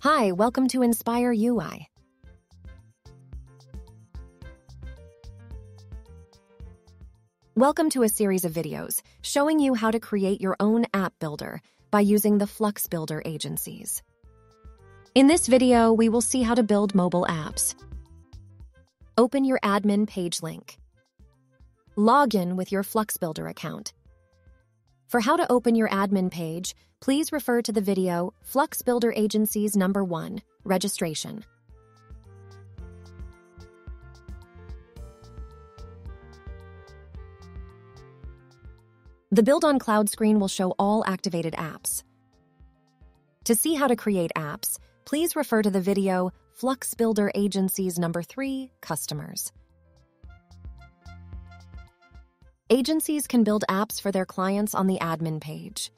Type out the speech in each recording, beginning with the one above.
Hi, welcome to InspireUI. Welcome to a series of videos showing you how to create your own app builder by using the FluxBuilder agencies. In this video, we will see how to build mobile apps. Open your admin page link. Log in with your FluxBuilder account. For how to open your admin page, please refer to the video FluxBuilder Agencies Number 1 Registration. The Build on Cloud screen will show all activated apps. To see how to create apps, please refer to the video FluxBuilder Agencies Number 3 Customers. Agencies can build apps for their clients on the admin page.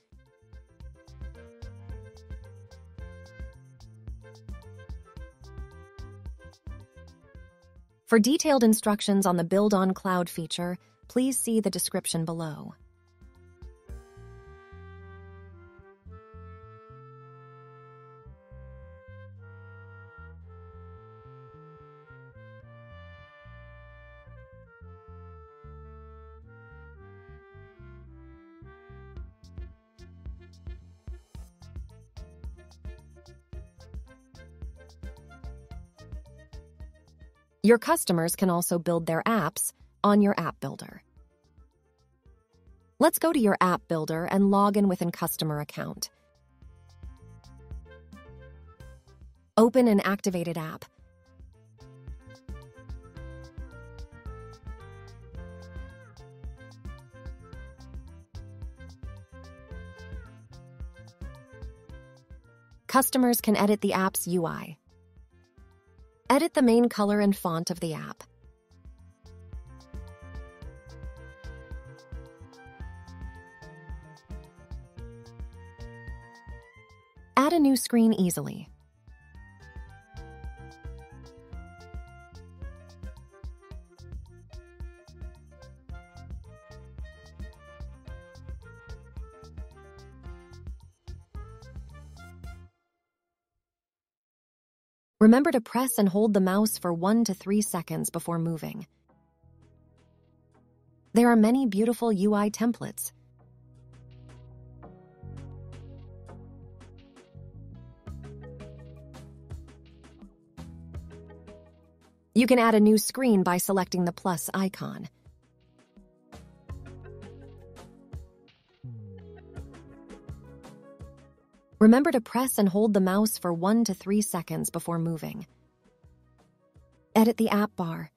For detailed instructions on the Build on Cloud feature, please see the description below. Your customers can also build their apps on your app builder. Let's go to your app builder and log in with an customer account. Open an activated app. Customers can edit the app's UI. Edit the main color and font of the app. Add a new screen easily. Remember to press and hold the mouse for 1 to 3 seconds before moving. There are many beautiful UI templates. You can add a new screen by selecting the plus icon. Remember to press and hold the mouse for 1 to 3 seconds before moving. Edit the app bar.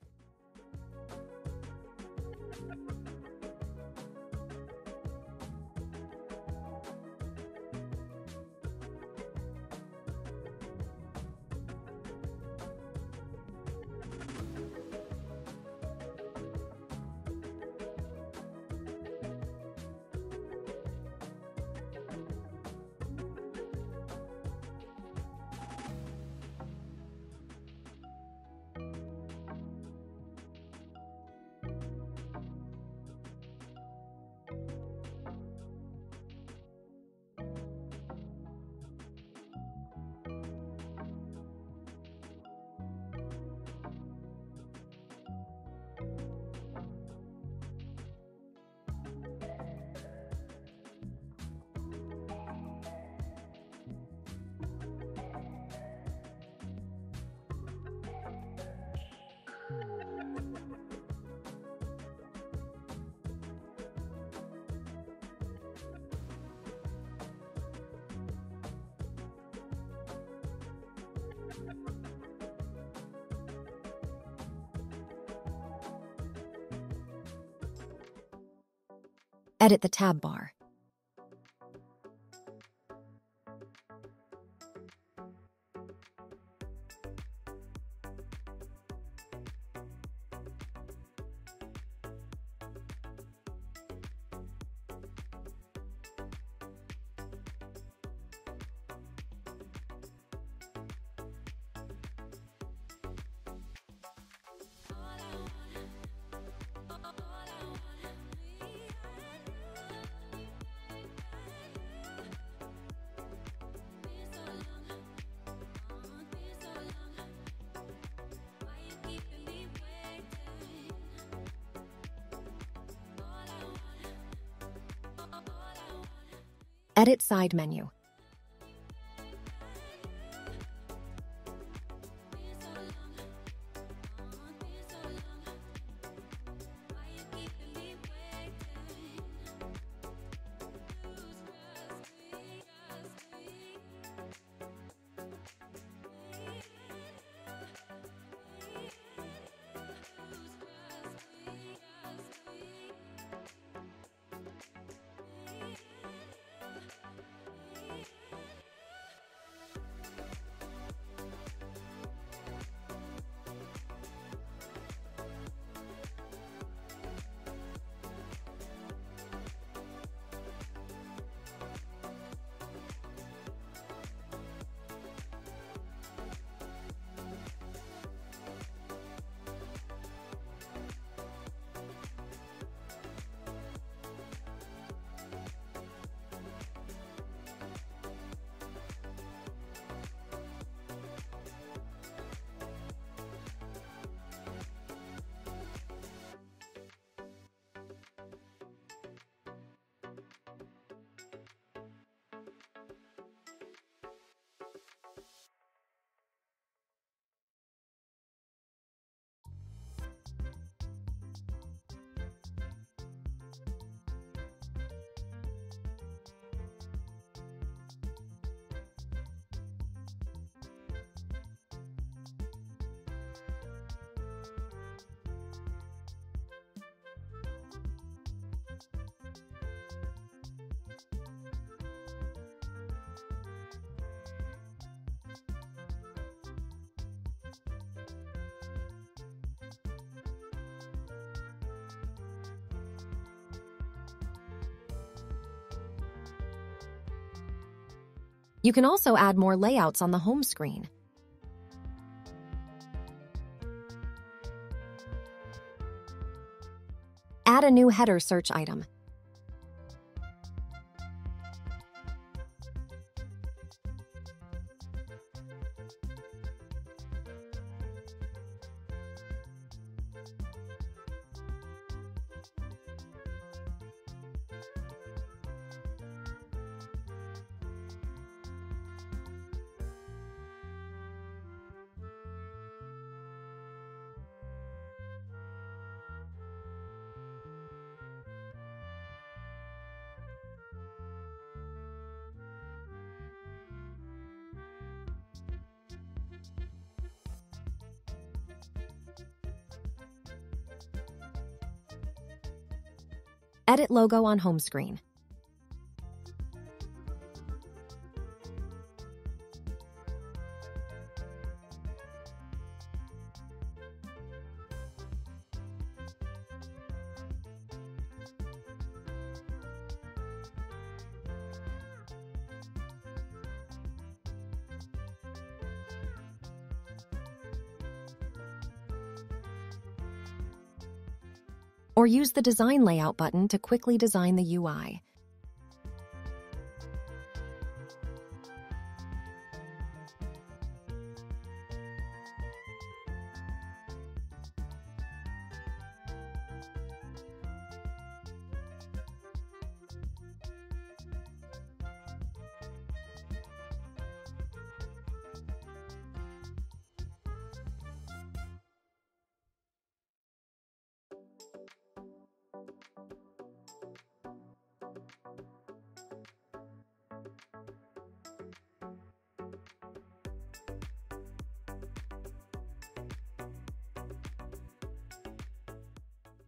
Edit the tab bar. Edit side menu. You can also add more layouts on the home screen. Add a new header search item. Edit logo on home screen. Or use the Design Layout button to quickly design the UI.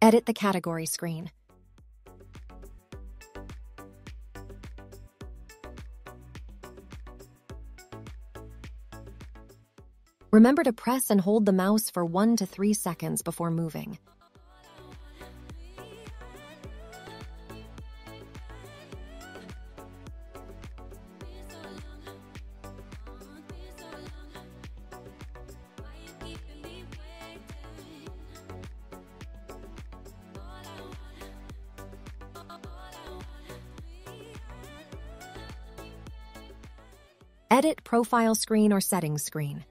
Edit the category screen. Remember to press and hold the mouse for 1 to 3 seconds before moving. Edit profile screen or settings screen.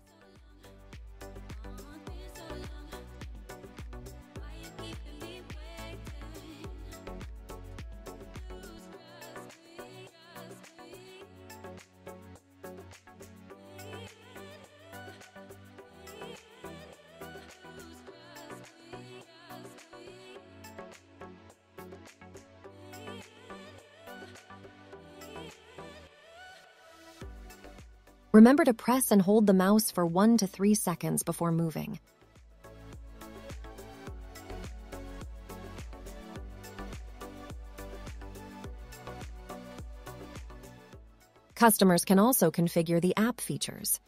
Remember to press and hold the mouse for 1 to 3 seconds before moving. Customers can also configure the app features.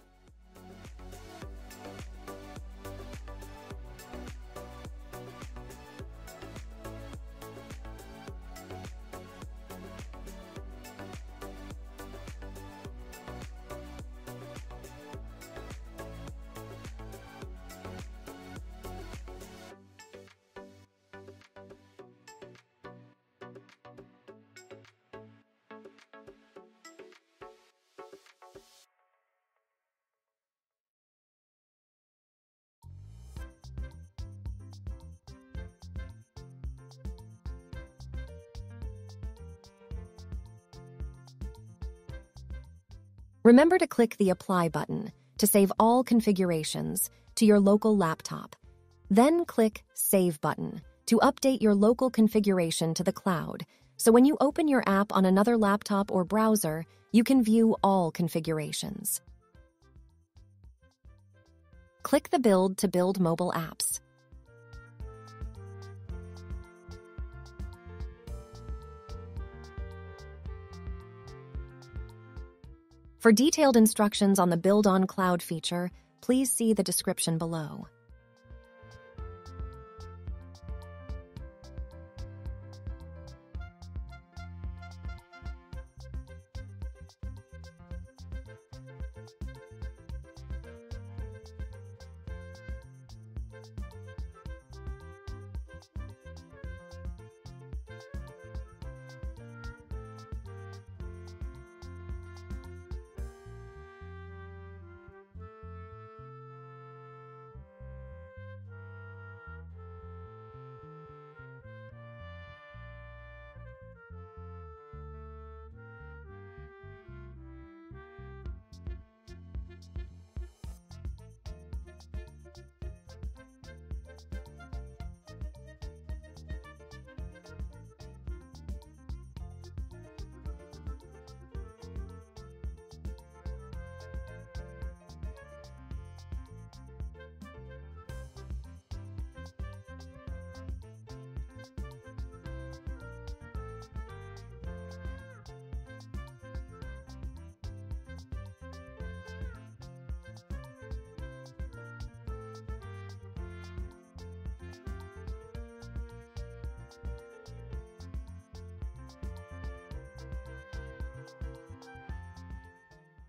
Remember to click the Apply button to save all configurations to your local laptop. Then click Save button to update your local configuration to the cloud. So when you open your app on another laptop or browser, you can view all configurations. Click the build to build mobile apps. For detailed instructions on the Build on Cloud feature, please see the description below.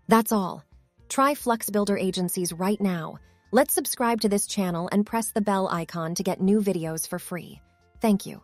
That's all. Try FluxBuilder agencies right now. Let's subscribe to this channel and press the bell icon to get new videos for free. Thank you.